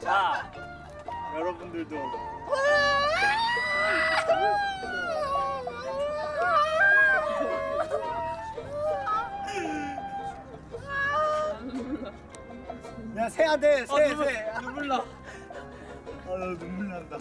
자, 여러분들도 야, 새야 돼, 새, 새. 눈물 나. 아, 나 눈물 난다.